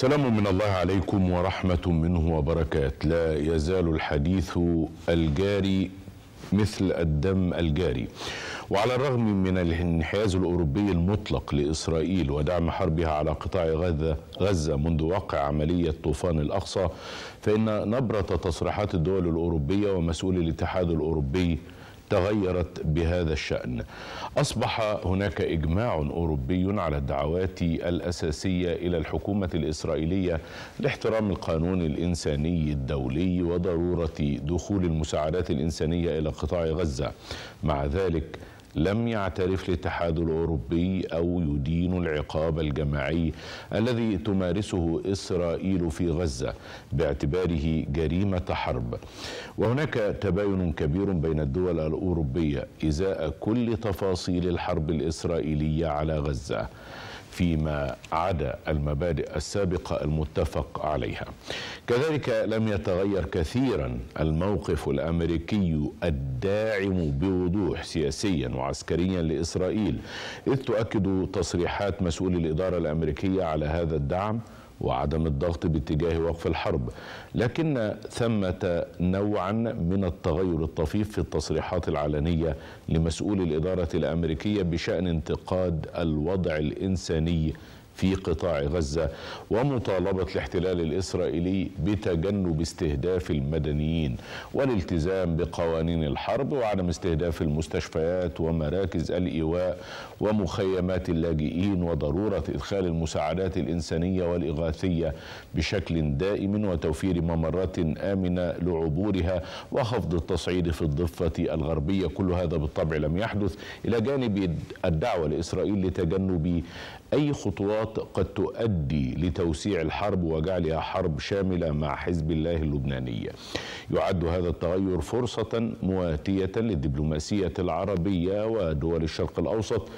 سلام من الله عليكم ورحمة منه وبركات. لا يزال الحديث الجاري مثل الدم الجاري. وعلى الرغم من الانحياز الأوروبي المطلق لإسرائيل ودعم حربها على قطاع غزة, غزة منذ وقع عملية طوفان الأقصى فإن نبرة تصريحات الدول الأوروبية ومسؤولي الاتحاد الأوروبي تغيرت بهذا الشأن. أصبح هناك إجماع أوروبي على الدعوات الأساسية إلى الحكومة الإسرائيلية لاحترام القانون الإنساني الدولي وضرورة دخول المساعدات الإنسانية إلى قطاع غزة. مع ذلك لم يعترف الاتحاد الأوروبي أو يدين العقاب الجماعي الذي تمارسه إسرائيل في غزة باعتباره جريمة حرب. وهناك تباين كبير بين الدول الأوروبية إزاء كل تفاصيل الحرب الإسرائيلية على غزة. فيما عدا المبادئ السابقة المتفق عليها. كذلك لم يتغير كثيرا الموقف الأمريكي الداعم بوضوح سياسيا وعسكريا لإسرائيل إذ تؤكد تصريحات مسؤولي الإدارة الأمريكية على هذا الدعم وعدم الضغط باتجاه وقف الحرب. لكن ثمة نوعا من التغير الطفيف في التصريحات العلنية لمسؤول الإدارة الأمريكية بشأن انتقاد الوضع الإنساني في قطاع غزة ومطالبة الاحتلال الإسرائيلي بتجنب استهداف المدنيين والالتزام بقوانين الحرب وعدم استهداف المستشفيات ومراكز الإيواء ومخيمات اللاجئين وضرورة إدخال المساعدات الإنسانية والإغاثية بشكل دائم وتوفير ممرات آمنة لعبورها وخفض التصعيد في الضفة الغربية. كل هذا بالطبع لم يحدث إلى جانب الدعوة لإسرائيل لتجنب أي خطوات قد تؤدي لتوسيع الحرب وجعلها حرب شاملة مع حزب الله اللبناني؟ يعد هذا التغير فرصة مواتية للدبلوماسية العربية ودول الشرق الأوسط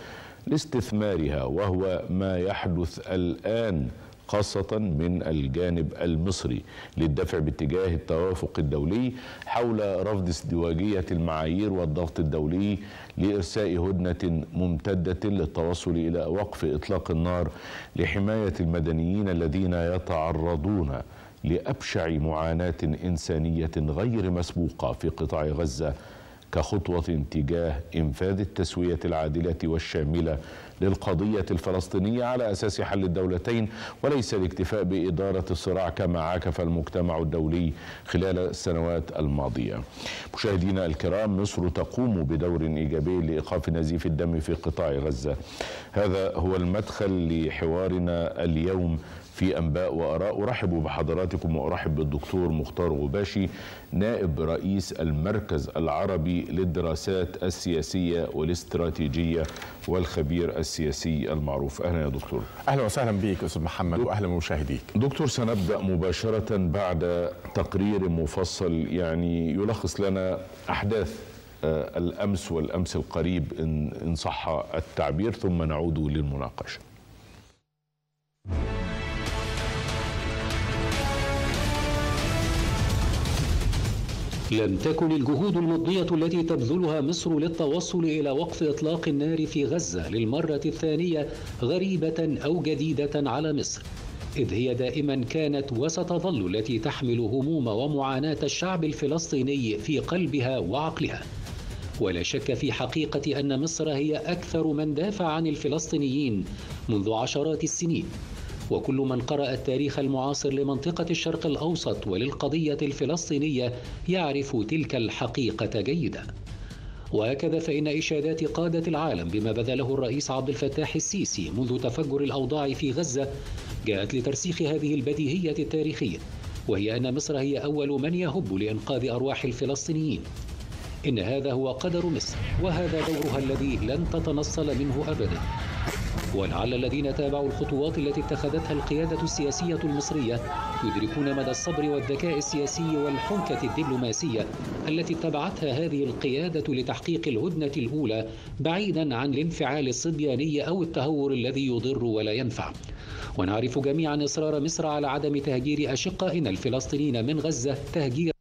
لاستثمارها وهو ما يحدث الآن خاصة من الجانب المصري للدفع باتجاه التوافق الدولي حول رفض ازدواجية المعايير والضغط الدولي لإرساء هدنة ممتدة للتوصل إلى وقف إطلاق النار لحماية المدنيين الذين يتعرضون لأبشع معاناة إنسانية غير مسبوقة في قطاع غزة كخطوة تجاه إنفاذ التسوية العادلة والشاملة للقضية الفلسطينية على أساس حل الدولتين وليس الاكتفاء بإدارة الصراع كما عاكف المجتمع الدولي خلال السنوات الماضية. مشاهدينا الكرام مصر تقوم بدور إيجابي لإيقاف نزيف الدم في قطاع غزة. هذا هو المدخل لحوارنا اليوم. في أنباء وآراء. أرحب بحضراتكم وأرحب بالدكتور مختار غباشي نائب رئيس المركز العربي للدراسات السياسية والاستراتيجية والخبير السياسي المعروف. أهلا يا دكتور. أهلا وسهلا بك أستاذ محمد واهلا بمشاهديك دكتور سنبدأ مباشرة بعد تقرير مفصل. يعني يلخص لنا أحداث الأمس والأمس القريب إن صح التعبير ثم نعود للمناقشة. لم تكن الجهود المضنية التي تبذلها مصر للتوصل إلى وقف إطلاق النار في غزة للمرة الثانية غريبة أو جديدة على مصر إذ هي دائما كانت وستظل التي تحمل هموم ومعاناة الشعب الفلسطيني في قلبها وعقلها. ولا شك في حقيقة أن مصر هي أكثر من دافع عن الفلسطينيين منذ عشرات السنين. وكل من قرأ التاريخ المعاصر لمنطقة الشرق الأوسط وللقضية الفلسطينية يعرف تلك الحقيقة جيدا. وهكذا فإن إشادات قادة العالم بما بذله الرئيس عبد الفتاح السيسي منذ تفجر الأوضاع في غزة جاءت لترسيخ هذه البديهية التاريخية وهي أن مصر هي أول من يهب لإنقاذ أرواح الفلسطينيين. إن هذا هو قدر مصر وهذا دورها الذي لن تتنصل منه أبدا. ولعل الذين تابعوا الخطوات التي اتخذتها القيادة السياسية المصرية يدركون مدى الصبر والذكاء السياسي والحنكة الدبلوماسية التي اتبعتها هذه القيادة لتحقيق الهدنة الأولى بعيدا عن الانفعال الصبياني أو التهور الذي يضر ولا ينفع. ونعرف جميعا إصرار مصر على عدم تهجير أشقائنا الفلسطينيين من غزة تهجير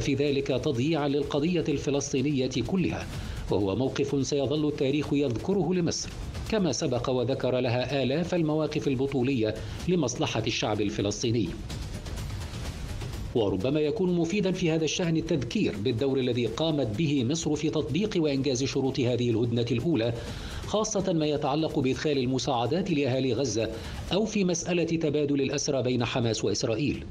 في ذلك تضييعا للقضية الفلسطينية كلها. وهو موقف سيظل التاريخ يذكره لمصر. كما سبق وذكر لها آلاف المواقف البطولية لمصلحة الشعب الفلسطيني. وربما يكون مفيدا في هذا الشأن التذكير بالدور الذي قامت به مصر في تطبيق وإنجاز شروط هذه الهدنة الأولى خاصة ما يتعلق بإدخال المساعدات لأهالي غزة أو في مسألة تبادل الأسرى بين حماس وإسرائيل.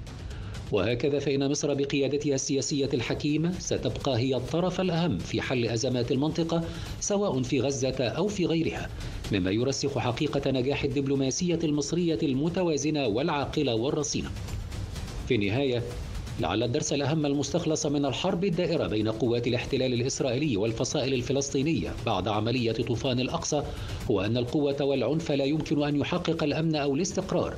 وهكذا فإن مصر بقيادتها السياسية الحكيمة ستبقى هي الطرف الأهم في حل أزمات المنطقة سواء في غزة أو في غيرها مما يرسخ حقيقة نجاح الدبلوماسية المصرية المتوازنة والعاقلة والرصينة. في النهاية لعل الدرس الأهم المستخلص من الحرب الدائرة بين قوات الاحتلال الإسرائيلي والفصائل الفلسطينية بعد عملية طوفان الأقصى هو أن القوة والعنف لا يمكن أن يحقق الأمن أو الاستقرار.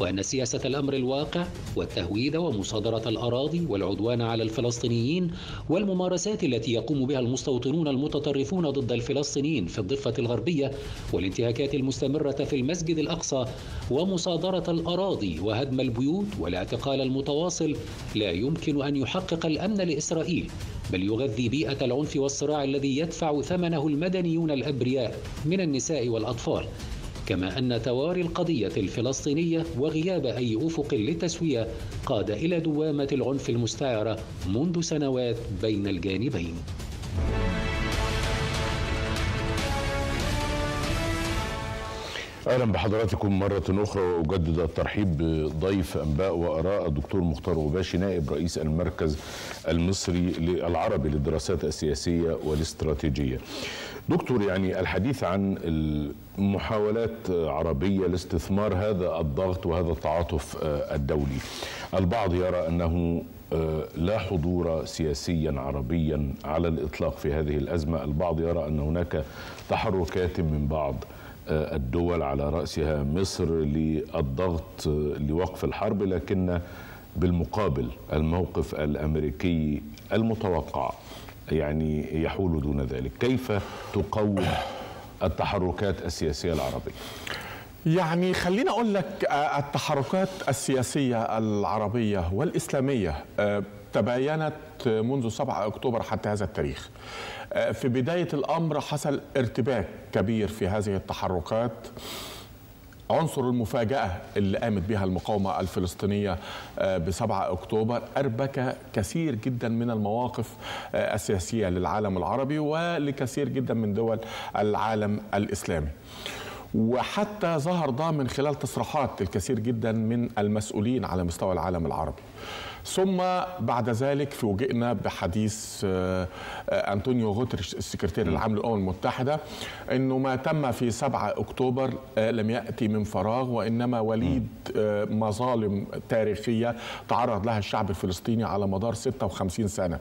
وأن سياسة الأمر الواقع والتهويد ومصادرة الأراضي والعدوان على الفلسطينيين والممارسات التي يقوم بها المستوطنون المتطرفون ضد الفلسطينيين في الضفة الغربية والانتهاكات المستمرة في المسجد الأقصى ومصادرة الأراضي وهدم البيوت والاعتقال المتواصل لا يمكن أن يحقق الأمن لإسرائيل بل يغذي بيئة العنف والصراع الذي يدفع ثمنه المدنيون الأبرياء من النساء والأطفال. كما أن تواري القضية الفلسطينية وغياب أي أفق للتسوية قاد إلى دوامة العنف المستعرة منذ سنوات بين الجانبين أهلا بحضراتكم مرة أخرى واجدد الترحيب بضيف أنباء وأراء الدكتور مختار غباشي نائب رئيس المركز المصري العربي للدراسات السياسية والاستراتيجية. دكتور يعني الحديث عن المحاولات عربية لاستثمار هذا الضغط وهذا التعاطف الدولي. البعض يرى أنه لا حضور سياسيا عربيا على الإطلاق في هذه الأزمة، البعض يرى أن هناك تحركات من بعض الدول على رأسها. مصر للضغط لوقف الحرب لكن بالمقابل الموقف الأمريكي المتوقع يعني يحول دون ذلك. كيف تقوم التحركات السياسية العربية. يعني خليني أقول لك التحركات السياسية العربية والإسلامية تباينت منذ 7 أكتوبر حتى هذا التاريخ. في بداية الأمر حصل ارتباك كبير في هذه التحركات. عنصر المفاجأة اللي قامت بها المقاومة الفلسطينية ب 7 أكتوبر أربك كثير جدا من المواقف السياسية للعالم العربي ولكثير جدا من دول العالم الإسلامي. وحتى ظهر ده من خلال تصريحات الكثير جدا من المسؤولين على مستوى العالم العربي. ثم بعد ذلك فوجئنا بحديث أنطونيو غوتريش السكرتير العام للأمم المتحدة أنه ما تم في 7 أكتوبر لم يأتي من فراغ وإنما وليد مظالم تاريخية تعرض لها الشعب الفلسطيني على مدار 56 سنة.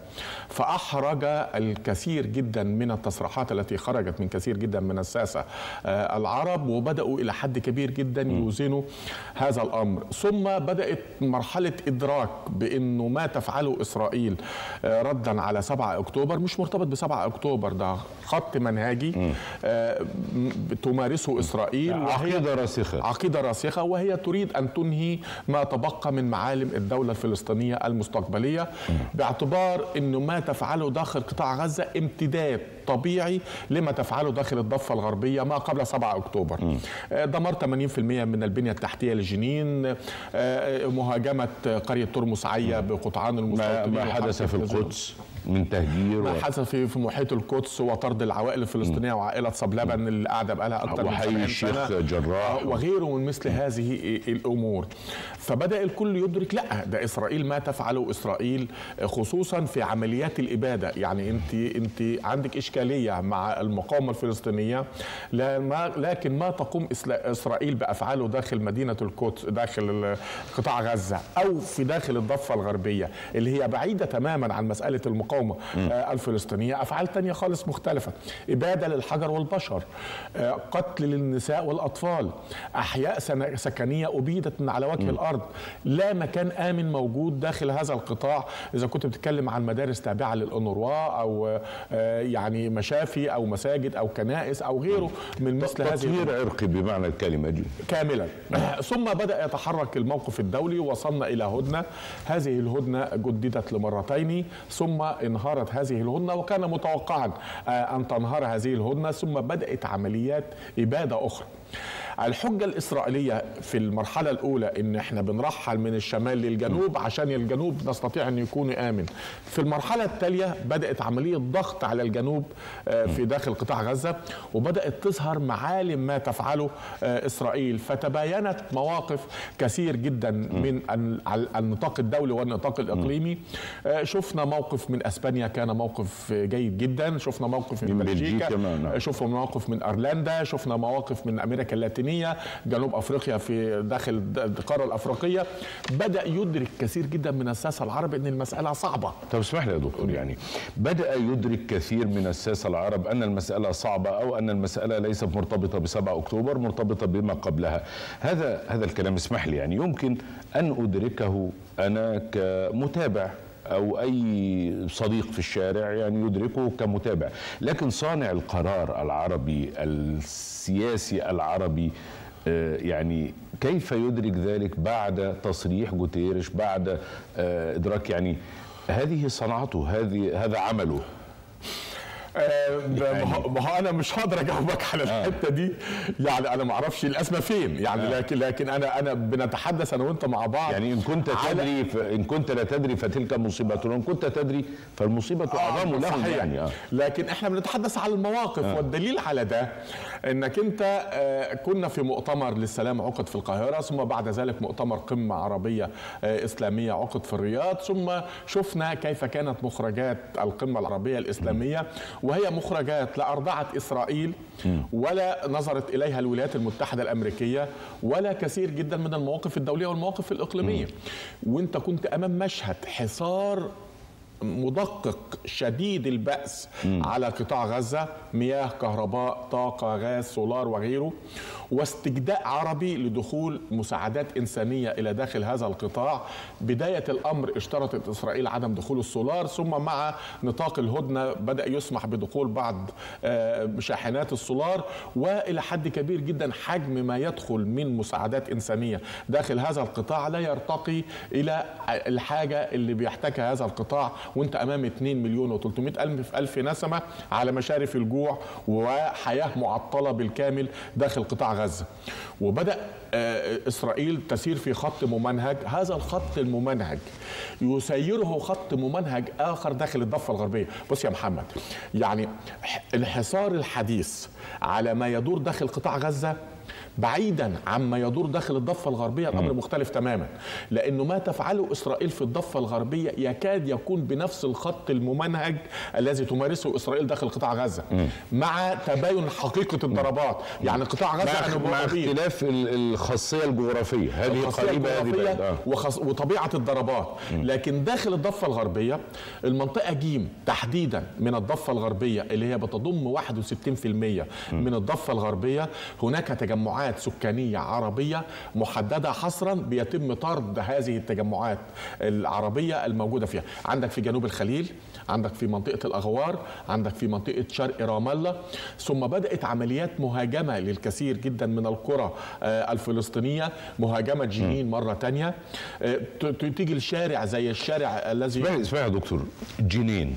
فأحرج الكثير جدا من التصريحات التي خرجت من كثير جدا من الساسة العرب وبدأوا إلى حد كبير جدا يوزنوا هذا الأمر. ثم بدأت مرحلة إدراك بانه ما تفعله إسرائيل ردا على 7 أكتوبر مش مرتبط ب 7 أكتوبر ده خط منهجي تمارسه إسرائيل عقيدة راسخة. عقيدة راسخة وهي تريد أن تنهي ما تبقى من معالم الدولة الفلسطينية المستقبلية باعتبار انه ما تفعله داخل قطاع غزة امتداد طبيعي لما تفعله داخل الضفة الغربية ما قبل 7 أكتوبر. دمر 80% من البنية التحتية للجنين مهاجمة قرية ترمس عيا بقطعان المستوطنين ما حدث في القدس. من تهجير ما حدث في في محيط القدس وطرد العوائل الفلسطينية. وعائلة صبلبن اللي قاعدة بقى لها أكثر من 70 الشيخ جراح. وغيره من مثل هذه الأمور. فبدأ الكل يدرك لا ده إسرائيل ما تفعله إسرائيل خصوصا في عمليات الإبادة. يعني انت أنت عندك إشكالية مع المقاومة الفلسطينية لكن ما تقوم إسرائيل بأفعاله داخل مدينة القدس داخل قطاع غزة أو في داخل الضفة الغربية اللي هي بعيدة تماما عن مسألة المقاومة الفلسطينية أفعال تانية خالص مختلفة. إبادة للحجر والبشر قتل للنساء والأطفال أحياء سكنية أبيدت من على وجه الأرض. لا مكان آمن موجود داخل هذا القطاع. إذا كنت بتتكلم عن مدارس تابعة للأونروا أو يعني مشافي أو مساجد أو كنائس أو غيره من مثل هذه تطهير عرقي بمعنى الكلمة دي. كاملا. ثم بدأ يتحرك الموقف الدولي وصلنا إلى هدنة. هذه الهدنة جددت لمرتين ثم انهارت هذه الهدنة وكان متوقعا آه، أن تنهار هذه الهدنة ثم بدأت عمليات إبادة أخرى. الحجة الإسرائيلية في المرحلة الأولى إن إحنا بنرحل من الشمال للجنوب عشان الجنوب نستطيع أن يكون آمن. في المرحلة التالية بدأت عملية ضغط على الجنوب آه، في داخل قطاع غزة وبدأت تظهر معالم ما تفعله آه، إسرائيل. فتباينت مواقف كثير جدا من النطاق الدولي والنطاق الإقليمي. آه، شفنا موقف من أسبانيا كان موقف جيد جدا. شفنا موقف من, بلجيكا. شفنا مواقف من ايرلندا شفنا مواقف من أمريكا اللاتينية جنوب أفريقيا في داخل القاره الأفريقية. بدأ يدرك كثير جدا من الساسه العرب إن المسألة صعبة. طب اسمح لي يا دكتور يعني بدأ يدرك كثير من الساسة العرب أن المسألة صعبة أو أن المسألة ليست مرتبطة ب 7 أكتوبر مرتبطة بما قبلها. هذا هذا الكلام اسمح لي يعني يمكن أن أدركه أنا كمتابع أو أي صديق في الشارع يعني يدركه كمتابع. لكن صانع القرار العربي السياسي العربي آه، يعني كيف يدرك ذلك بعد تصريح جوتيرش بعد آه، إدراك يعني هذه صنعته هذه هذا عمله؟ ما هو- ما هو أنا مش هقدر أجاوبك على الحتة دي. يعني أنا ما أعرفش الازمه فين. يعني لكن لكن أنا أنا بنتحدث أنا وأنت مع بعض يعني إن كنت تدري ف... إن كنت لا تدري فتلك مصيبه وان كنت تدري فالمصيبة أعظم آه، صحيح. يعني آه. لكن إحنا بنتحدث على المواقف آه. والدليل على ده إنك أنت آه، كنا في مؤتمر للسلام عقد في القاهرة ثم بعد ذلك مؤتمر قمة عربية آه، إسلامية عقد في الرياض ثم شفنا كيف كانت مخرجات القمة العربية الإسلامية وهي مخرجات لا أرضعت إسرائيل ولا نظرت إليها الولايات المتحدة الأمريكية ولا كثير جدا من المواقف الدولية والمواقف الإقليمية. وأنت كنت أمام مشهد حصار مدقق شديد البأس على قطاع غزة مياه كهرباء طاقة غاز سولار وغيره واستجداء عربي لدخول مساعدات إنسانية إلى داخل هذا القطاع. بداية الأمر اشترطت إسرائيل عدم دخول السولار ثم مع نطاق الهدنة بدأ يسمح بدخول بعض آه، شاحنات السولار وإلى حد كبير جدا حجم ما يدخل من مساعدات إنسانية داخل هذا القطاع لا يرتقي إلى الحاجة اللي بيحتاجها هذا القطاع وانت امام 2 مليون و300 ألف ألف نسمة على مشارف الجوع وحياة معطلة بالكامل داخل قطاع غزة. وبدأ آه، إسرائيل تسير في خط ممنهج. هذا الخط الممنهج يسيره خط ممنهج آخر داخل الضفة الغربية. بص يا محمد يعني الحصار الحديث على ما يدور داخل قطاع غزة بعيدا عما يدور داخل الضفة الغربية الأمر مختلف تماما لأنه ما تفعله إسرائيل في الضفة الغربية يكاد يكون بنفس الخط الممنهج الذي تمارسه إسرائيل داخل قطاع غزة مع تباين حقيقة الضربات. يعني قطاع غزة مع, مع اختلاف هذه الخاصية قريبة هذه الجغرافية بعيدة. آه. وخص... وطبيعة الضربات. لكن داخل الضفة الغربية المنطقة جيم تحديدا من الضفة الغربية اللي هي بتضم 61% من الضفة الغربية هناك تجمعات سكانية عربية محددة حصرا بيتم طرد هذه التجمعات العربية الموجودة فيها. عندك في جنوب الخليل عندك في منطقة الأغوار عندك في منطقة شرق رام الله. ثم بدأت عمليات مهاجمة للكثير جدا من القرى آه، الفلسطينية. مهاجمة جنين مرة تانية. آه، تيجي الشارع زي الشارع الذي اسمعي يا دكتور جنين.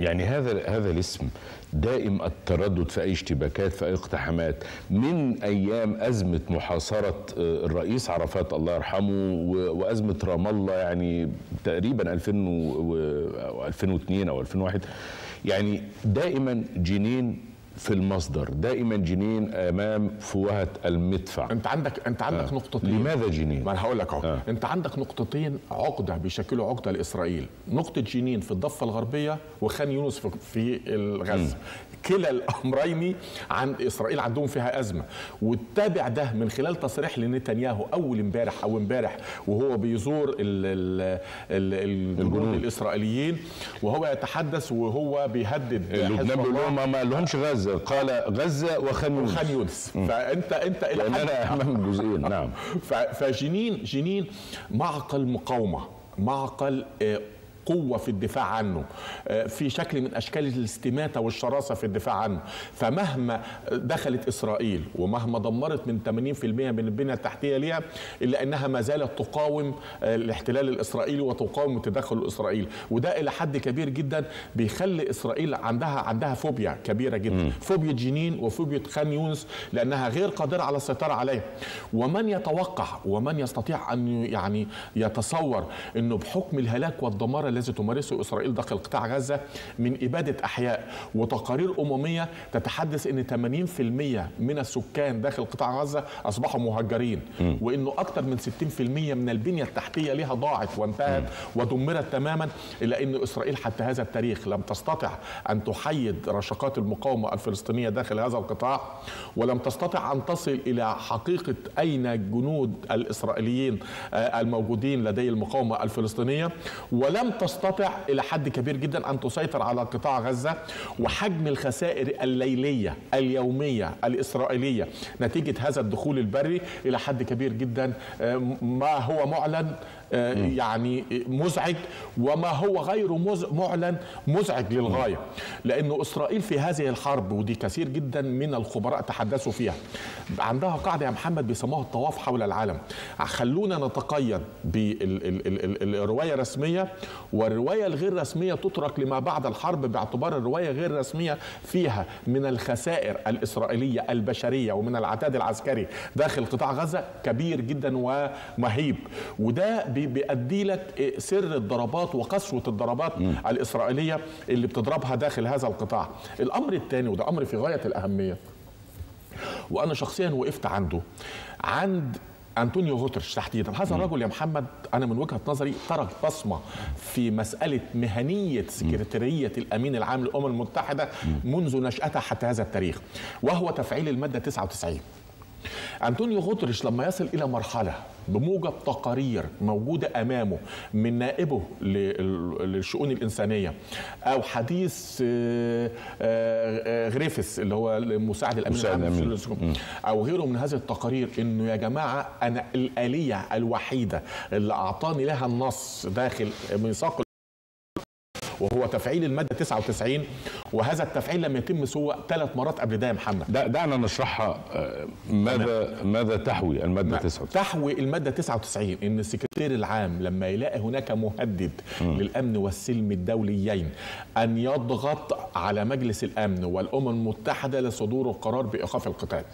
يعني هذا هذا الاسم دائم التردد في أي اشتباكات في أي اقتحامات. من أيام أزمة محاصرة آه، الرئيس عرفات الله يرحمه وأزمة رام الله يعني تقريبا 2000 و- و- 2002 أو 2001 يعني دائما جنين في المصدر. دائما جنين أمام فوهة المدفع. أنت عندك أنت عندك آه. نقطتين. لماذا جنين؟ ما أنا هقول لك أهو. آه. أنت عندك نقطتين عقدة بيشكلوا عقدة لإسرائيل. نقطة جنين في الضفة الغربية وخان يونس في- في الغزة. كلا الأمرين عند إسرائيل عندهم فيها أزمة. وتتابع ده من خلال تصريح لنتنياهو أول امبارح أو امبارح وهو بيزور ال- ال- ال- الجنود. الإسرائيليين وهو يتحدث وهو بيهدد لبنان بيقول لهم ما قالهمش غزة. قال غزة وخان يونس. خان يونس. فانت أنت إلى حد أنا أمام جزئين نعم. فجنين جنين معقل مقاومة. معقل قوة في الدفاع عنه آه، في شكل من أشكال الاستماتة والشراسة في الدفاع عنه. فمهما دخلت إسرائيل ومهما دمرت من 80% من البنية التحتية ليها إلا أنها ما زالت تقاوم آه، الاحتلال الإسرائيلي وتقاوم التدخل الاسرائيلي وده إلى حد كبير جدا بيخلي إسرائيل عندها عندها فوبيا كبيرة جدا. فوبيا جنين وفوبيا خان يونس لأنها غير قادرة على السيطرة عليه. ومن يتوقع ومن يستطيع أن يعني يتصور إنه بحكم الهلاك والدمار الذي تمارسه إسرائيل داخل قطاع غزة من إبادة أحياء. وتقارير أممية تتحدث إن 80% من السكان داخل قطاع غزة أصبحوا مهجرين وإنه أكثر من 60% من البنية التحتية لها ضاعت وانتهت ودمرت تماما إلا إن إسرائيل حتى هذا التاريخ لم تستطع أن تحيد رشقات المقاومة الفلسطينية داخل هذا القطاع ولم تستطع أن تصل إلى حقيقة أين جنود الإسرائيليين آه، الموجودين لدي المقاومة الفلسطينية. ولم تستطع إلى حد كبير جدا أن تسيطر على قطاع غزة وحجم الخسائر الليلية اليومية الإسرائيلية. نتيجة هذا الدخول البري إلى حد كبير جدا آه، ما هو معلن؟ يعني مزعج وما هو غير معلن مزعج للغاية. لأنه إسرائيل في هذه الحرب ودي كثير جدا من الخبراء تحدثوا فيها عندها قاعدة يا محمد بيسموها الطواف حول العالم. خلونا نتقيد بالروايه الرسمية والرواية الغير رسمية تترك لما بعد الحرب باعتبار الرواية غير رسمية فيها من الخسائر الإسرائيلية البشرية ومن العتاد العسكري داخل قطاع غزة كبير جدا ومهيب. وده بي- بيؤدي لك سر الضربات وقسوة الضربات الإسرائيلية اللي بتضربها داخل هذا القطاع. الأمر الثاني وده أمر في غاية الأهمية وأنا شخصيا وقفت عنده عند أنطونيو غوترش تحديدا. هذا الرجل يا محمد أنا من وجهة نظري ترك بصمة في مسألة مهنية سكرتاريه الأمين العام للأمم المتحدة منذ نشأتها حتى هذا التاريخ وهو تفعيل المادة 99 أنطونيو غوتريش لما يصل إلى مرحلة بموجب تقارير موجودة أمامه من نائبه لل- للشؤون الإنسانية أو حديث آه، آه، غريفس اللي هو مساعد الأمين. العام أو غيره من هذه التقارير إنه يا جماعة أنا الآلية الوحيدة اللي أعطاني لها النص داخل ميثاق وهو تفعيل المادة 99 وهذا التفعيل لم يتم سوى ثلاث مرات قبل ده يا محمد. دا دعنا نشرحها آه، ماذا ماذا تحوي المادة 99 تحوي المادة 99 إن السكرتير العام لما يلاقي هناك مهدد للأمن والسلم الدوليين أن يضغط على مجلس الأمن والأمم المتحدة لصدور القرار بإيقاف القتال.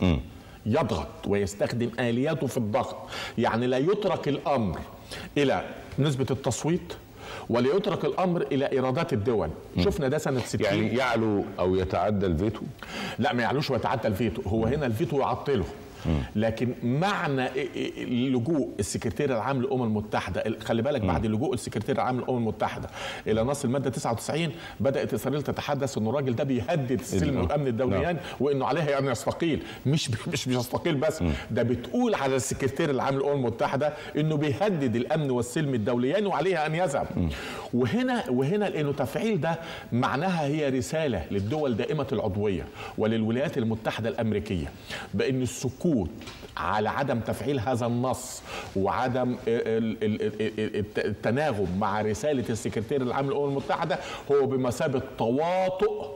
مم. يضغط ويستخدم آلياته في الضغط. يعني لا يترك الأمر إلى نسبة التصويت ولا يترك الأمر إلى إرادات الدول. شفنا ده سنة 60 يعني يعلو أو يتعدى الفيتو؟ لا ما يعلوش ويتعدى الفيتو. هو هنا الفيتو يعطله. لكن معنى لجوء السكرتير العام للأمم المتحدة خلي بالك بعد لجوء السكرتير العام للأمم المتحدة إلى نص المادة 99 بدأت إسرائيل تتحدث ان الراجل ده بيهدد السلم نعم. والامن الدوليان وإنه عليه أن يستقيل. مش مش بيستقيل بس ده بتقول على السكرتير العام للأمم المتحدة إنه بيهدد الأمن والسلم الدوليان وعليه أن يذهب. وهنا وهنا لأنه تفعيل ده معناها هي رسالة للدول دائمة العضوية وللولايات المتحدة الأمريكية بأن السكوت على عدم تفعيل هذا النص وعدم ال- ال- ال- الت- التناغم مع رسالة السكرتير العام للأمم المتحدة هو بمثابة تواطؤ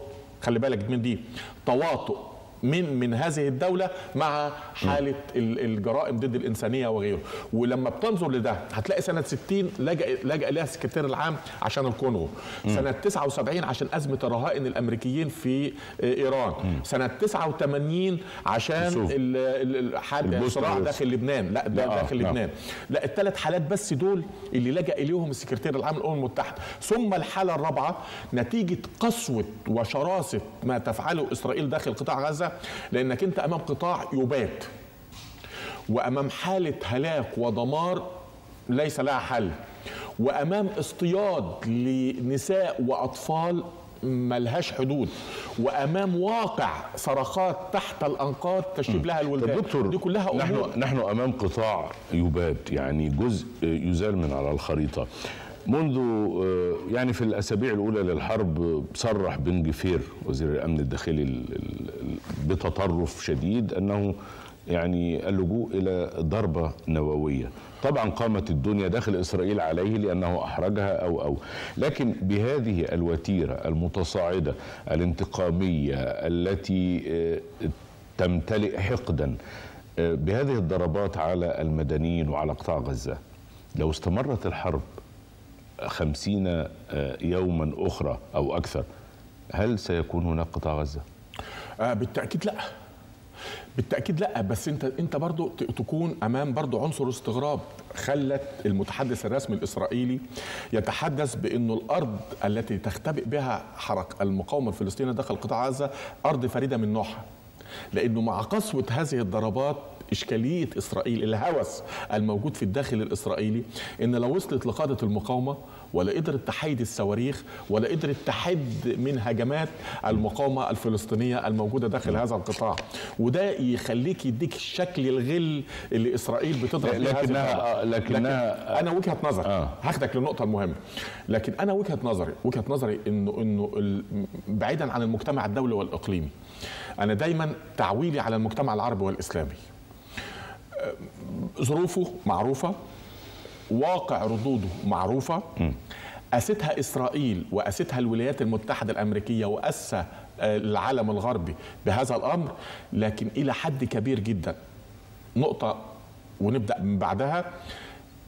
خلي بالك من دي تواطؤ من من هذه الدولة مع حالة ال- الجرائم ضد الإنسانية وغيره. ولما بتنظر لده هتلاقي سنة 60 لجأ لجأ لها السكرتير العام عشان الكونغو. سنة 79 عشان أزمة الرهائن الأمريكيين في إيران. سنة 89 عشان الصراع. داخل لبنان. لا ده آه، داخل نعم. لبنان. لا الثلاث حالات بس دول اللي لجأ إليهم السكرتير العام للامم المتحدة. ثم الحالة الرابعة نتيجة قسوة وشراسة ما تفعله إسرائيل داخل قطاع غزة لأنك أنت أمام قطاع يبات وأمام حالة هلاك ودمار ليس لها حل وأمام اصطياد لنساء وأطفال ملهاش حدود وأمام واقع صرخات تحت الأنقاض تشيب لها الولدان. دكتور دي كلها نحن أمور. نحن أمام قطاع يباد يعني جزء يزال من على الخريطة. منذ آه، يعني في الأسابيع الأولى للحرب صرح بن جفير وزير الأمن الداخلي ال- ال- ال- بتطرف شديد أنه يعني اللجوء إلى ضربة نووية. طبعا قامت الدنيا داخل إسرائيل عليه لأنه أحرجها أو أو. لكن بهذه الوتيرة المتصاعدة الانتقامية التي آه، تمتلئ حقدا آه، بهذه الضربات على المدنيين وعلى قطاع غزة لو استمرت الحرب خمسين آه، يوما أخرى أو أكثر. هل سيكون هناك قطاع غزة؟ آه بالتأكيد لا. بالتأكيد لا بس أنت أنت برضو تكون أمام برضو عنصر استغراب خلت المتحدث الرسمي الإسرائيلي يتحدث بانه الأرض التي تختبئ بها حركه المقاومة الفلسطينيه داخل قطاع غزة أرض فريدة من نوعها. لأنه مع قسوة هذه الضربات إشكالية إسرائيل الهوس الموجود في الداخل الإسرائيلي إن لو وصلت لقادة المقاومة ولا قدرت تحيد الصواريخ ولا قدرت تحد من هجمات المقاومة الفلسطينية الموجودة داخل هذا القطاع وده يخليك يديك الشكل الغل اللي إسرائيل بتضرب لكنها. لكنها لكن أنا وجهة نظري آه. هاخدك للنقطه المهمه لكن أنا وجهة نظري وجهة نظري انه إنه ال- بعيدا عن المجتمع الدولي والإقليمي أنا دايما تعويلي على المجتمع العربي والإسلامي آه، ظروفه معروفة واقع ردوده معروفة. أستها إسرائيل وأستها الولايات المتحدة الأمريكية وأسى آه، العالم الغربي بهذا الأمر لكن إلى حد كبير جدا. نقطة ونبدأ من بعدها.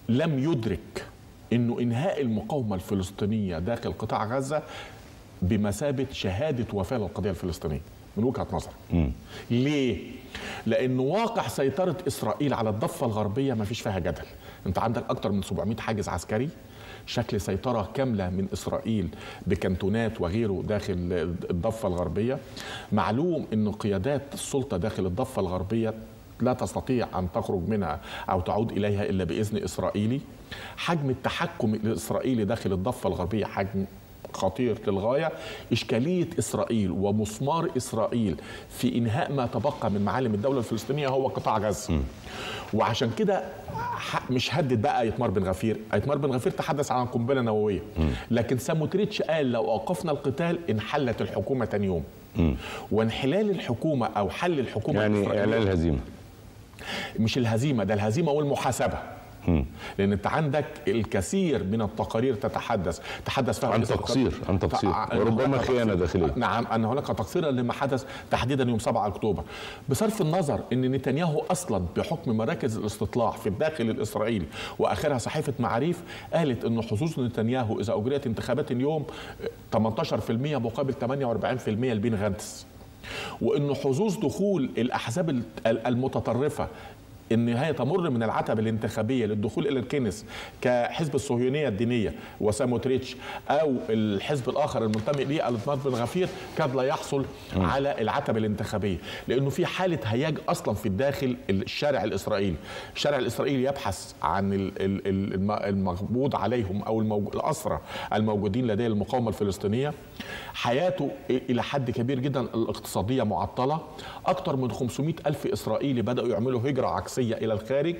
لم يدرك انه إنهاء المقاومة الفلسطينية داخل قطاع غزة بمثابة شهادة وفاة للقضية الفلسطينية. من وجهة نظري. ليه؟ لأنه واقع سيطرة إسرائيل على الضفة الغربية ما فيش فيها جدل. أنت عندك أكثر من 700 حاجز عسكري شكل سيطرة كاملة من إسرائيل بكنتونات وغيره داخل الضفة الغربية. معلوم انه قيادات السلطة داخل الضفة الغربية لا تستطيع أن تخرج منها أو تعود إليها إلا بإذن إسرائيلي حجم التحكم الإسرائيلي داخل الضفة الغربية حجم خطير للغايه إشكالية إسرائيل ومسمار إسرائيل في إنهاء ما تبقى من معالم الدولة الفلسطينية هو قطاع غزة. وعشان كده مش هدد بقى أيتمار بن غفير. أيتمار بن غفير تحدث عن قنبلة نووية. لكن ساموتريتش قال لو أوقفنا القتال انحلت الحكومة تاني يوم. وانحلال الحكومة أو حل الحكومة يعني إعلان الهزيمة. مش الهزيمة ده الهزيمة والمحاسبة. لأن أنت عندك الكثير من التقارير تتحدث تحدث فيها عن تقصير، عن تقصير، وربما تقصير. داخلية. نعم أن هناك تقصيرا لما حدث تحديدا يوم 7 أكتوبر بصرف النظر إن نتنياهو أصلا بحكم مراكز الاستطلاع في الداخل الإسرائيلي وآخرها صحيفة معاريف قالت إن حظوظ نتنياهو إذا أجريت انتخابات اليوم 18% مقابل 48% لبين غانتس وانه حظوظ دخول الأحزاب ال- المتطرفة إن هي تمر من العتبه الانتخابية للدخول إلى الكنس كحزب الصهيونية الدينية وساموتريتش أو الحزب الآخر المنتمي إليه الاتمار بن غفير كاد لا يحصل على العتبه الانتخابية لأنه في حالة هياج أصلا في الداخل الشارع الإسرائيلي. الشارع الإسرائيلي يبحث عن ال- ال- ال- الم- المقبوض عليهم أو. الأسرى الموجودين لدى المقاومة الفلسطينية. حياته إلى حد كبير جدا الاقتصادية معطلة. أكثر من 500 ألف إسرائيلي بدأوا يعملوا هجرة عكسية إلى الخارج.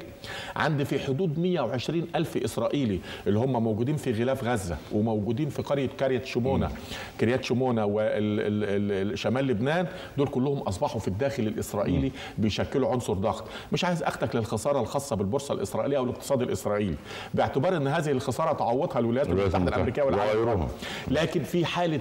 عند في حدود 120 ألف إسرائيلي اللي هم موجودين في غلاف غزة وموجودين في قرية كاريت شمونه كريات شمونه وشمال لبنان دول كلهم أصبحوا في الداخل الإسرائيلي بيشكلوا عنصر ضغط. مش عايز أخدك للخسارة الخاصة بالبورصة الإسرائيلية أو الاقتصاد الإسرائيلي. باعتبار إن هذه الخسارة تعوضها الولايات المتحدة الأمريكية والعالم. لكن في حالة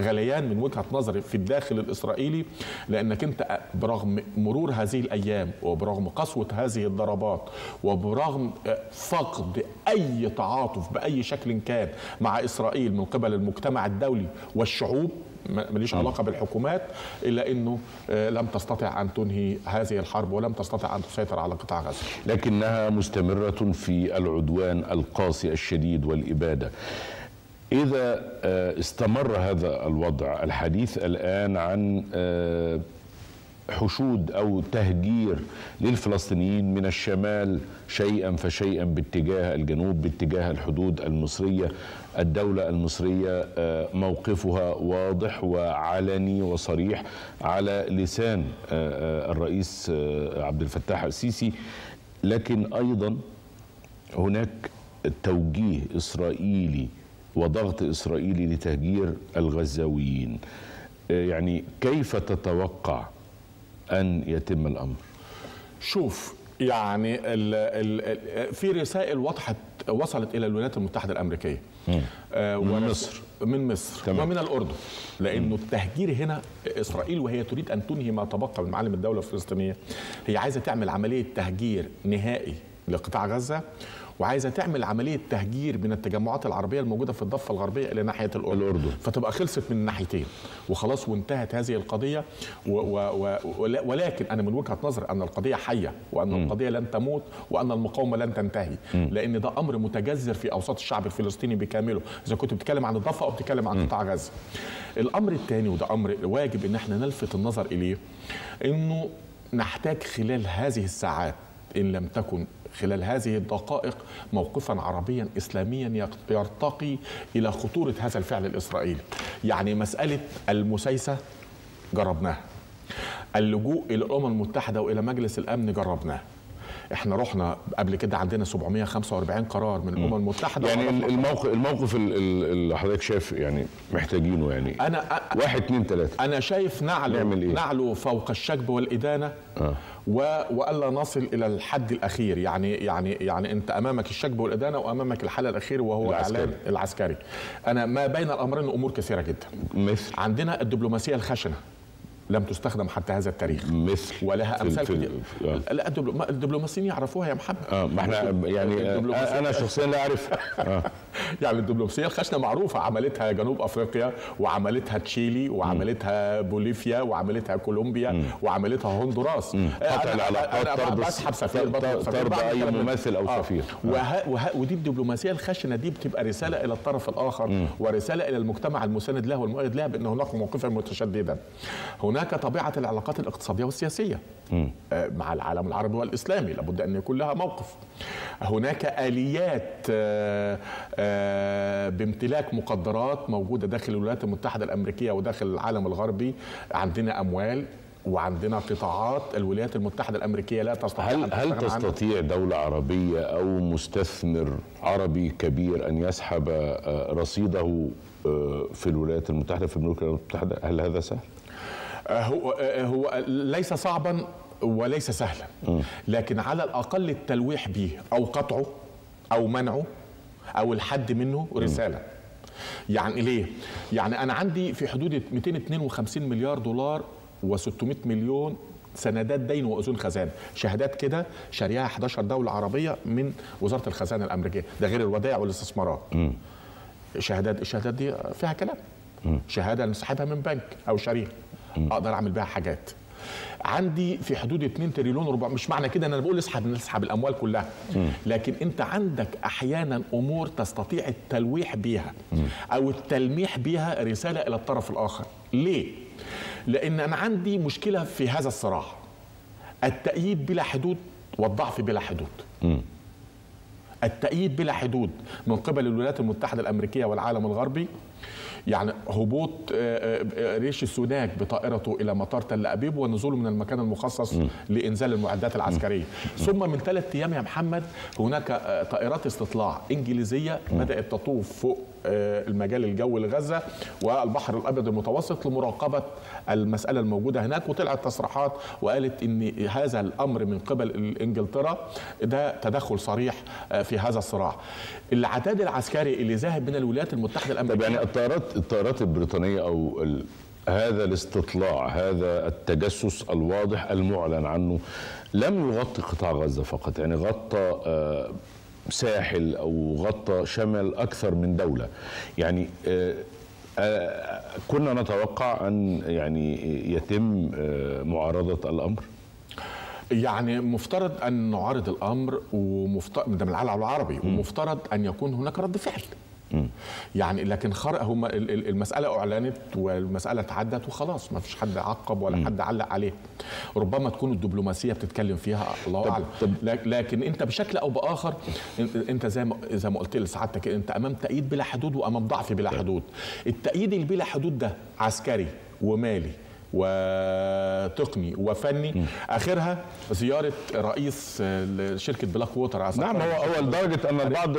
غليان من وجهة نظري في الداخل الإسرائيلي لأنك أنت برغم مرور هذه الأيام وبرغم قسوة هذه الضربات وبرغم فقد أي تعاطف بأي شكل كان مع إسرائيل من قبل المجتمع الدولي والشعوب ما- ماليش علاقة بالحكومات إلا إنه آه، لم تستطع أن تنهي هذه الحرب ولم تستطع أن تسيطر على قطاع غزة. لكنها مستمرة في العدوان القاسي الشديد والإبادة. إذا آه، استمر هذا الوضع الحديث الآن عن آه، حشود أو تهجير للفلسطينيين من الشمال شيئا فشيئا باتجاه الجنوب باتجاه الحدود المصرية الدولة المصرية آه، موقفها واضح وعلني وصريح على لسان الرئيس عبد الفتاح السيسي. لكن أيضا هناك توجيه إسرائيلي وضغط اسرائيلي لتهجير الغزاويين. آه، يعني كيف تتوقع أن يتم الأمر؟ شوف يعني ال ال في رسائل وضحت وصلت إلى الولايات المتحدة الأمريكية. آه من مصر. من مصر. تمام. ومن الأردن. لأنه التهجير هنا إسرائيل وهي تريد أن تنهي ما تبقى من معالم الدولة الفلسطينية هي عايزة تعمل عملية تهجير نهائي لقطاع غزة. وعايزة تعمل عملية تهجير من التجمعات العربية الموجودة في الضفة الغربية إلى ناحية الأردن, الأردن. فتبقى خلصت من الناحيتين وخلاص وانتهت هذه القضية. و و و ولكن أنا من وجهة نظري أن القضية حية وأن القضية لن تموت وأن المقاومة لن تنتهي. لأن ده أمر متجذر في أوساط الشعب الفلسطيني بكامله. إذا كنت بتتكلم عن الضفة أو بتتكلم عن قطاع غزة. الأمر الثاني وده أمر واجب إن إحنا نلفت النظر إليه إنه نحتاج خلال هذه الساعات إن لم تكن خلال هذه الدقائق موقفا عربيا اسلاميا يرتقي إلى خطورة هذا الفعل الإسرائيلي. يعني مسألة المسايسه جربناها. اللجوء إلى الأمم المتحدة وإلى مجلس الأمن جربناه. إحنا رحنا قبل كده عندنا 745 قرار من الأمم المتحدة. يعني. الموقف الموقف ال- ال- اللي حضرتك شايف يعني محتاجينه يعني. أنا واحد اتنين تلاتة. أنا شايف نعلو نعمل إيه؟ نعلو فوق الشجب والإدانة. آه. و... وألا نصل إلى الحد الأخير. يعني يعني يعني أنت أمامك الشجب والأدانة وأمامك الحل الأخير وهو العسكري. إعلان العسكري. أنا ما بين الأمرين أمور كثيرة جدا. مثل؟ عندنا الدبلوماسية الخشنة. لم تستخدم حتى هذا التاريخ. مثل. ولها أمثال في- كتير. آه. لا الدبلو- الدبلوماسيين يعرفوها يا محمد. آه ما إحنا يعني آه، أنا شخصيا لا اعرف آه. يعني الدبلوماسية الخشنة معروفة. عملتها جنوب أفريقيا وعملتها تشيلي وعملتها بوليفيا وعملتها كولومبيا وعملتها هندوراس. قطع العلاقات، طرد بسحب سفير طرد- ده. ممثل أو سفير. وه... وه... ودي الدبلوماسية الخشنة دي بتبقى رسالة إلى الطرف الآخر ورسالة إلى المجتمع المساند له والمؤيد له بان هناك موقفا متشددا. هناك طبيعة العلاقات الاقتصادية والسياسية آه، مع العالم العربي والإسلامي. لابد أن يكون لها موقف. هناك آليات آه، آه، بامتلاك مقدرات موجودة داخل الولايات المتحدة الأمريكية وداخل العالم الغربي عندنا أموال وعندنا قطاعات الولايات المتحدة الأمريكية لا تستطيع هل هل تستغنى عنها. تستطيع دولة عربية أو مستثمر عربي كبير أن يسحب آه، رصيده آه، في الولايات المتحدة في الولايات المتحدة هل هذا سهل؟ آه، هو هو ليس صعبا وليس سهلا لكن على الأقل التلويح به أو قطعه أو منعه أو الحد منه رساله. يعني ليه؟ يعني أنا عندي في حدود 252 مليار دولار و600 مليون سندات دين وأذون خزانه شهادات كده شاريها 11 دولة عربية من وزارة الخزانة الأمريكية. ده غير الودائع والاستثمارات. شهادات الشهادات دي فيها كلام. شهادة نسحبها من بنك أو شريك أقدر أعمل بيها حاجات. عندي في حدود 2 تريليون وربع مش معنى كده إن أنا بقول اسحب نسحب الأموال كلها. لكن أنت عندك أحيانا أمور تستطيع التلويح بيها أو التلميح بيها رسالة إلى الطرف الآخر. ليه؟ لأن أنا عندي مشكلة في هذا الصراع. التأييد بلا حدود والضعف بلا حدود. التأييد بلا حدود من قبل الولايات المتحدة الأمريكية والعالم الغربي يعني هبوط آه، آه، ريش السوداك بطائرته إلى مطار تل أبيب ونزوله من المكان المخصص لإنزال المعدات العسكرية. ثم من ثلاث أيام يا محمد هناك آه، طائرات استطلاع إنجليزية بدأت تطوف فوق آه، المجال الجوي لغزة والبحر الأبيض المتوسط لمراقبة المسألة الموجودة هناك وطلعت تصريحات وقالت إن هذا الأمر من قبل إنجلترا. ده تدخل صريح آه، في هذا الصراع. العتاد العسكري اللي ذاهب من الولايات المتحدة طب الأمريكية يعني الطائرات الطائرات البريطانية أو ال... هذا الاستطلاع هذا التجسس الواضح المعلن عنه لم يغطي قطاع غزة فقط يعني غطى آه، ساحل أو غطى شمال أكثر من دولة. يعني آه، آه، كنا نتوقع أن يعني يتم معارضة الأمر؟ يعني مفترض أن نعارض الأمر ومفترض ده من العالم العربي ومفترض أن يكون هناك رد فعل. يعني لكن خرق هم ال- ال- المسألة أعلنت والمسألة اتعدت وخلاص ما فيش حد عقب ولا حد علق عليه. ربما تكون الدبلوماسية بتتكلم فيها الله اعلم لكن انت بشكل أو بآخر انت- انت زي ما زي ما قلت لسعادتك انت أمام تأييد بلا حدود وأمام ضعف بلا حدود. التأييد اللي بلا حدود ده عسكري ومالي وتقني وفني. آخرها زيارة رئيس شركه بلاك ووتر على نعم هو هو لدرجة أن البعض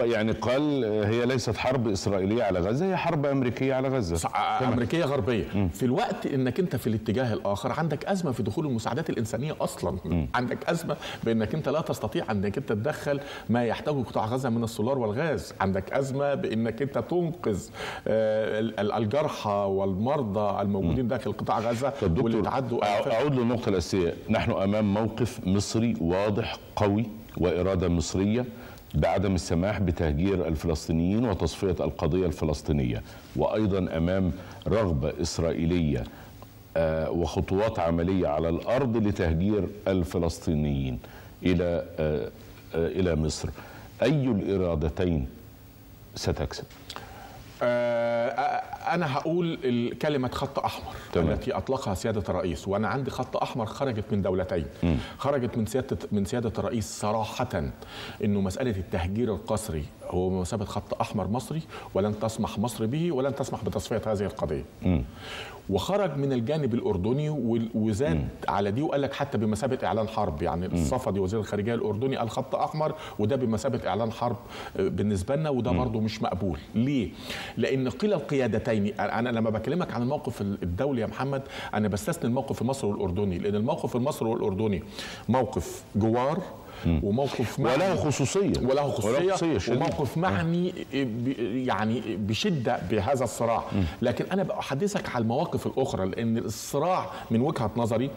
يعني قال هي ليست حرب إسرائيلية على غزة هي حرب أمريكية على غزة. صح- أمريكية غربية. في الوقت إنك أنت في الاتجاه الآخر عندك أزمة في دخول المساعدات الإنسانية أصلا. عندك أزمة بإنك أنت لا تستطيع إنك أنت تدخل ما يحتاجه قطاع غزة من السولار والغاز. عندك أزمة بإنك أنت تنقذ آه، ال- ال- الجرحى والمرضى الموجودين داخل قطاع غزة طب واللي تعدوا. أعود للنقطة الأساسية. نحن أمام موقف مصري واضح قوي وإرادة مصرية بعدم السماح بتهجير الفلسطينيين وتصفية القضية الفلسطينية. وأيضا أمام رغبة إسرائيلية آه، وخطوات عملية على الأرض لتهجير الفلسطينيين إلى آه، آه، إلى مصر. أي الإرادتين ستكسب؟ أنا هقول كلمة خط أحمر تمام. التي أطلقها سيادة الرئيس وأنا عندي خط أحمر خرجت من دولتين خرجت من سياده من سيادة الرئيس صراحة إنه مسألة التهجير القسري هو بمثابه خط أحمر مصري ولن تسمح مصر به ولن تسمح بتصفية هذه القضية. وخرج من الجانب الأردني وزاد على دي وقال لك حتى بمثابه إعلان حرب يعني الصفدي وزير الخارجية الأردني قال خط أحمر وده بمثابه إعلان حرب آه، بالنسبة لنا وده برضه مش مقبول. ليه؟ لأن قيل القيادتين أنا لما بكلمك عن الموقف الدولي يا محمد أنا بستثني الموقف المصري والأردني لأن الموقف المصري والأردني موقف جوار وموقف معني- وله خصوصية. وله خصوصية, خصوصية. وموقف معني يعني بشدة بهذا الصراع. لكن أنا بحدثك على المواقف الأخرى لأن الصراع من وجهة نظري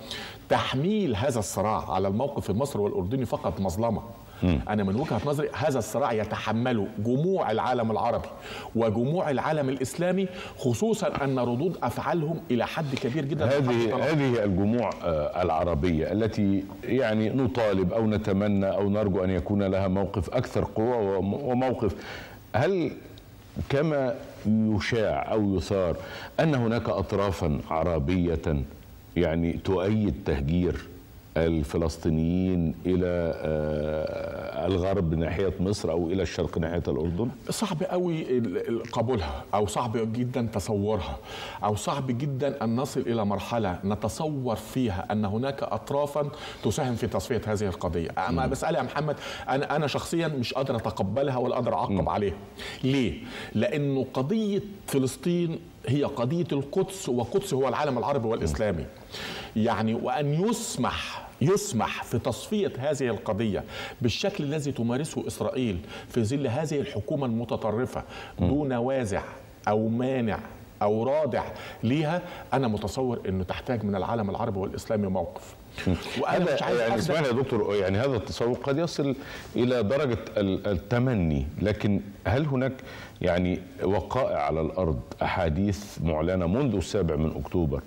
تحميل هذا الصراع على الموقف المصري والأردني فقط مظلمة. أنا من وجهة نظري هذا الصراع يتحمله جموع العالم العربي وجموع العالم الإسلامي خصوصا أن ردود أفعالهم إلى حد كبير جدا هذه هذه الجموع آه، العربية التي يعني نطالب أو نتمنى أو نرجو أن يكون لها موقف أكثر قوة وم- وموقف. هل كما يشاع أو يثار أن هناك أطرافا عربية يعني تؤيد تهجير الفلسطينيين إلى آه، الغرب ناحية مصر أو إلى الشرق ناحية الأردن؟ صعب قوي قبولها أو صعب جدا تصورها أو صعب جدا أن نصل إلى مرحلة نتصور فيها أن هناك اطرافا تساهم في تصفية هذه القضية. اما مساله يا محمد أنا أنا شخصيا مش قادر أتقبلها ولا قادر أعقب عليها. ليه؟ لأنه قضية فلسطين هي قضية القدس والقدس هو العالم العربي والإسلامي. يعني وأن يسمح يسمح في تصفية هذه القضية بالشكل الذي تمارسه إسرائيل في ظل هذه الحكومة المتطرفة دون وازع أو مانع أو رادع ليها أنا متصور أنه تحتاج من العالم العربي والإسلامي موقف. وأنا مش هذا عايز يعني اسمعني يا دكتور يعني هذا التصور قد يصل إلى درجة ال- التمني لكن هل هناك يعني وقائع على الأرض أحاديث معلنة منذ السابع من أكتوبر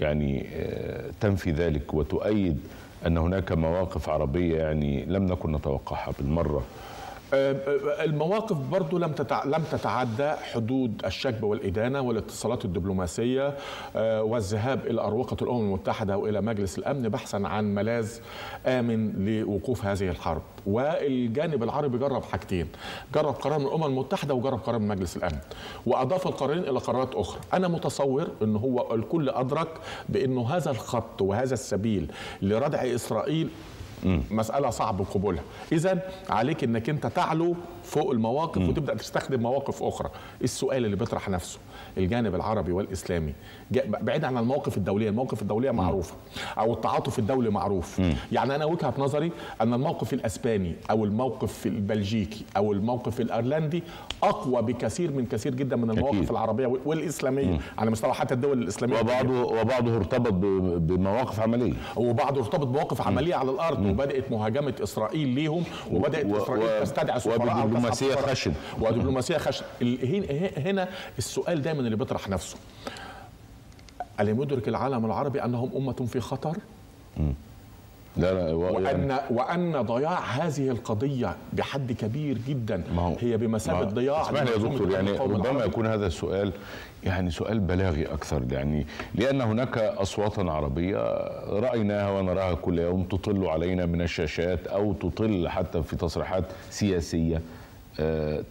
يعني آه، تنفي ذلك وتؤيد أن هناك مواقف عربية يعني لم نكن نتوقعها بالمرة؟ المواقف برضو لم. لم تتعدى حدود الشكب والإدانة والاتصالات الدبلوماسية آه، والذهاب إلى أروقة الأمم المتحدة وإلى مجلس الأمن بحثا عن ملاذ آمن لوقوف هذه الحرب والجانب العربي جرب حاجتين جرب قرار من الأمم المتحدة وجرب قرار من مجلس الأمن وأضاف القرارين إلى قرارات أخرى أنا متصور أن هو الكل أدرك بأنه هذا الخط وهذا السبيل لردع إسرائيل مسألة صعب قبولها. إذا عليك أنك أنت تعلو فوق المواقف وتبدأ تستخدم مواقف أخرى. السؤال اللي بيطرح نفسه الجانب العربي والإسلامي. جا- بعيد عن المواقف الدولية المواقف الدولية معروفة. أو التعاطف الدولي معروف. يعني أنا وجهة نظري أن الموقف الأسباني أو الموقف البلجيكي أو الموقف الأيرلندي أقوى بكثير من كثير جدا من المواقف أكيد. العربية والإسلامية. على مستوى حتى الدول الإسلامية وبعضه وبعضه ارتبط بمواقف عملية. وبعضه ارتبط بمواقف عملية على الأرض وبدأت مهاجمة إسرائيل ليهم وبدأت و- إسرائيل و- تستدعي سفراء أو سفراء. خشن. ودبلوماسية خشن هنا- السؤال دايما اللي بيطرح نفسه ألم يدرك العالم العربي أنهم أمة في خطر لا لا يعني وان وأن ضياع هذه القضية بحد كبير جدا ما هو هي بمثابة ما- ضياع اسمعني يا دكتور يعني ربما. يكون هذا السؤال يعني سؤال بلاغي أكثر يعني لأن هناك أصواتا عربية رأيناها ونراها كل يوم تطل علينا من الشاشات أو تطل حتى في تصريحات سياسية آه،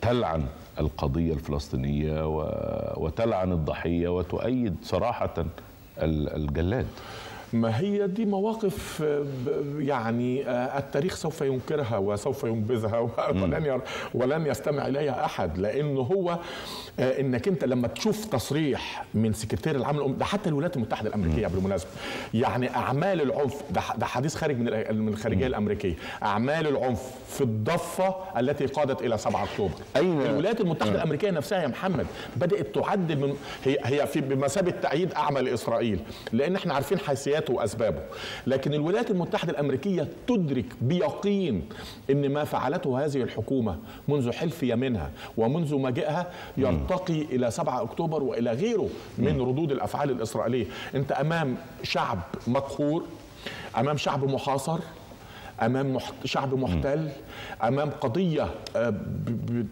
تلعن القضية الفلسطينية و- وتلعن الضحية وتؤيد صراحة الجلاد. ما هي دي مواقف آه، يعني آه، التاريخ سوف ينكرها وسوف ينبذها ولن ولن يستمع إليها أحد لأنه هو آه، إنك أنت لما تشوف تصريح من سكرتير العام الأم ده حتى الولايات المتحدة الأمريكية بالمناسبة يعني أعمال العنف ده ده حديث خارج من من الخارجيه الأمريكية أعمال العنف في الضفة التي قادت إلى 7 أكتوبر. أين- الولايات المتحدة الأمريكية نفسها يا محمد بدأت تعدل من هي هي في بمثابة تأييد اعمى لاسرائيل لأن إحنا عارفين حيثياته وأسبابه. لكن الولايات المتحدة الأمريكية تدرك بيقين إن ما فعلته هذه الحكومة منذ حلف يمنها ومنذ مجيئها يرتقي إلى 7 أكتوبر وإلى غيره من ردود الأفعال الإسرائيلية. أنت أمام شعب مقهور أمام شعب محاصر أمام. شعب محتل أمام قضية آه،.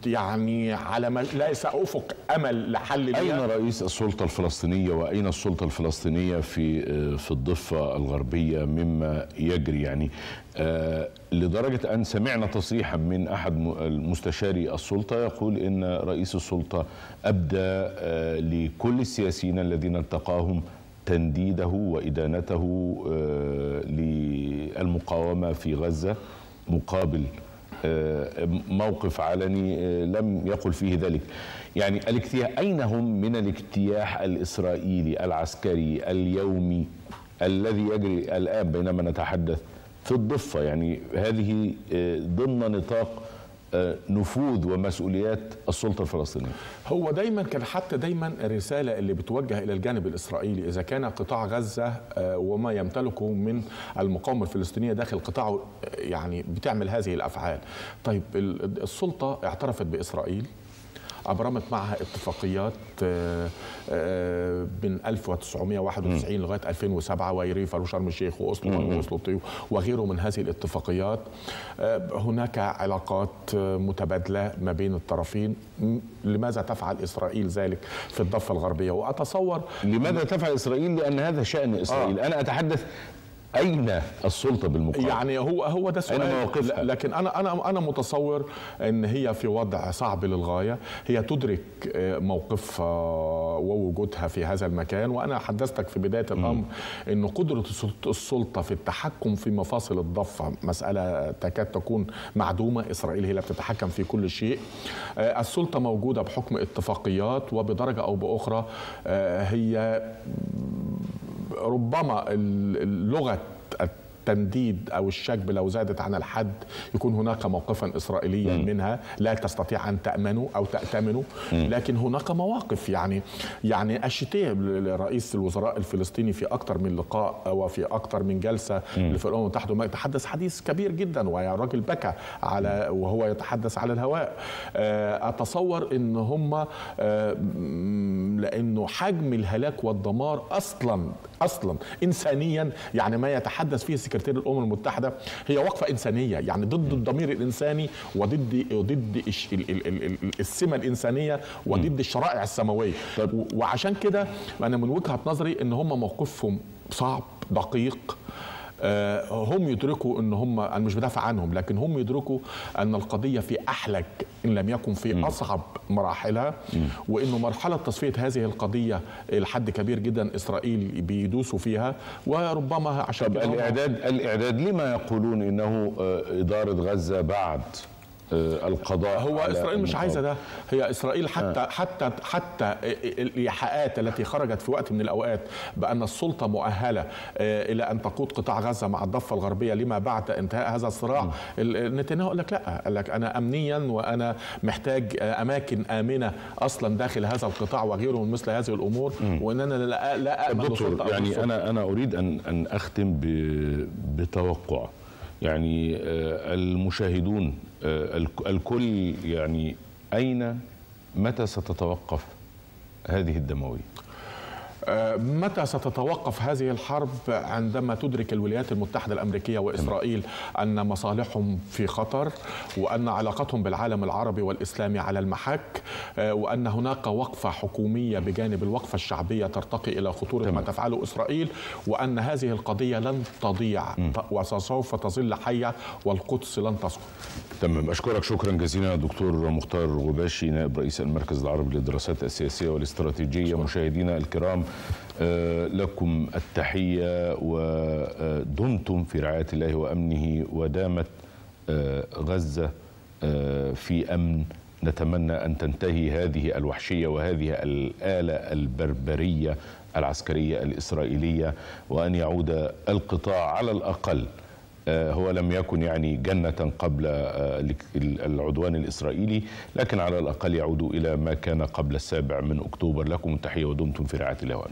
يعني على ليس افق أمل لحل أين ليها. رئيس السلطة الفلسطينية وأين السلطة الفلسطينية في في الضفة الغربية مما يجري يعني آه، لدرجة أن سمعنا تصريحا من أحد م- مستشاري السلطة يقول إن رئيس السلطة أبدى آه، لكل السياسيين الذين التقاهم تنديده وإدانته آه، للمقاومة في غزة مقابل آه، موقف علني آه، لم يقل فيه ذلك. يعني الاجتياح أين هم من الاجتياح الإسرائيلي العسكري اليومي الذي يجري الآن بينما نتحدث في الضفة؟ يعني هذه ضمن نطاق نفوذ ومسؤوليات السلطة الفلسطينية هو دايما كان حتى دايما الرسالة اللي بتوجه إلى الجانب الإسرائيلي إذا كان قطاع غزة آه، وما يمتلكه من المقاومة الفلسطينية داخل قطاعه آه، يعني بتعمل هذه الأفعال. طيب ال- السلطة اعترفت بإسرائيل أبرمت معها اتفاقيات آه، آه، من 1991 لغاية 2007 ويريفا وشرم الشيخ واوسلو طيو وغيره من هذه الاتفاقيات. آه، هناك علاقات آه، متبادلة ما بين الطرفين. لماذا تفعل إسرائيل ذلك في الضفة الغربية؟ وأتصور لماذا تفعل إسرائيل؟ لأن هذا شأن إسرائيل. أنا أتحدث أين السلطة بالمقابل؟ يعني هو هو ده سؤال. أين مواقفها؟ ل- لكن أنا أنا أنا متصور إن هي في وضع صعب للغاية. هي تدرك آه، موقفها ووجودها في هذا المكان. وأنا حدثتك في بداية الأمر إن قدرة السلط- السلطة في التحكم في مفاصل الضفة مسألة تكاد تكون معدومة. إسرائيل هي اللي بتتحكم في كل شيء. آه، السلطة موجودة بحكم اتفاقيات وبدرجة أو بأخرى آه، هي ربما ال- اللغة التنديد أو الشجب لو زادت عن الحد يكون هناك موقفا اسرائيليا منها لا تستطيع أن تامنه أو تاتمنه لكن هناك مواقف يعني يعني الشتيه رئيس الوزراء الفلسطيني في أكثر من لقاء وفي أكثر من جلسة في الامم المتحده يتحدث حديث كبير جدا ويا راجل بكى على وهو يتحدث على الهواء. آه، أتصور إن هم آه، م- لأنه حجم الهلاك والدمار أصلا أصلا انسانيا يعني ما يتحدث فيه سكرتير الأمم المتحدة هي وقفة إنسانية يعني ضد الضمير الإنساني وضد ضد السمة الإنسانية وضد الشرائع السماوية. و- وعشان كده أنا من وجهة نظري إن هم موقفهم صعب دقيق هم يدركوا إن هم أنا مش بدافع عنهم لكن هم يدركوا أن القضية في أحلك إن لم يكن في أصعب مراحلها وإنه مرحلة تصفية هذه القضية لحد كبير جدا إسرائيل بيدوسوا فيها وربما عشان طب الإعداد الإعداد لما يقولون إنه آه، إدارة غزة بعد آه، القضاء هو إسرائيل مش. عايزة ده. هي إسرائيل حتى حتى حتى الإيحاءات التي خرجت في وقت من الأوقات بأن السلطة مؤهلة آه، إلى أن تقود قطاع غزة مع الضفة الغربية لما بعد انتهاء هذا الصراع. ال- نتنياهو قال لك لا قال لك أنا امنيا وأنا محتاج آه، أماكن آمنة أصلا داخل هذا القطاع وغيره من مثل هذه الأمور. وان أنا لا لا امن دكتور يعني. أنا أنا أريد ان أن أختم بتوقع. يعني آه، المشاهدون آه، الك- الكل يعني أين متى ستتوقف هذه الدموية؟ آه، متى ستتوقف هذه الحرب عندما تدرك الولايات المتحدة الأمريكية وإسرائيل أن مصالحهم في خطر وأن علاقتهم بالعالم العربي والإسلامي على المحك آه، وأن هناك وقفة حكومية بجانب الوقفة الشعبية ترتقي إلى خطورة ما تفعله إسرائيل وأن هذه القضية لن تضيع وسوف تظل حية والقدس لن تسقط. تمام أشكرك شكرا جزيلا دكتور مختار غباشي نائب رئيس المركز العربي للدراسات السياسية والاستراتيجية مشاهدينا الكرام. آه، لكم التحية ودمتم في رعاية الله وأمنه ودامت آه، غزة آه، في أمن. نتمنى أن تنتهي هذه الوحشية وهذه الآلة البربرية العسكرية الإسرائيلية وأن يعود القطاع على الأقل آه، آه، هو لم يكن يعني جنة قبل آه، العدوان الإسرائيلي لكن على الأقل يعود إلى ما كان قبل السابع من أكتوبر. لكم التحية ودمتم في رعاية الله